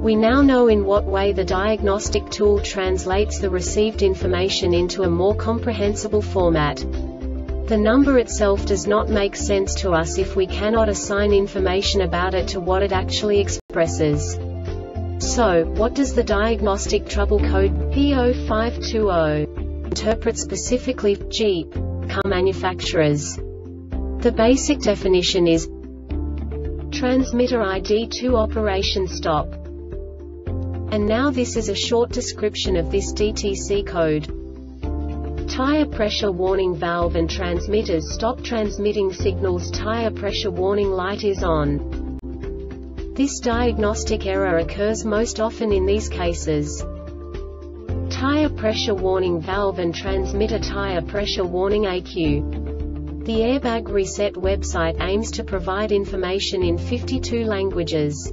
We now know in what way the diagnostic tool translates the received information into a more comprehensible format. The number itself does not make sense to us if we cannot assign information about it to what it actually expresses. So, what does the diagnostic trouble code P0520 interpret specifically Jeep car manufacturers? The basic definition is Transmitter ID 2 Operation Stop and now this is a short description of this DTC code. Tire pressure warning valve and transmitters stop transmitting signals Tire pressure warning light is on. This diagnostic error occurs most often in these cases. Tire pressure warning valve and transmitter tire pressure warning ECU. The Airbag Reset website aims to provide information in 52 languages.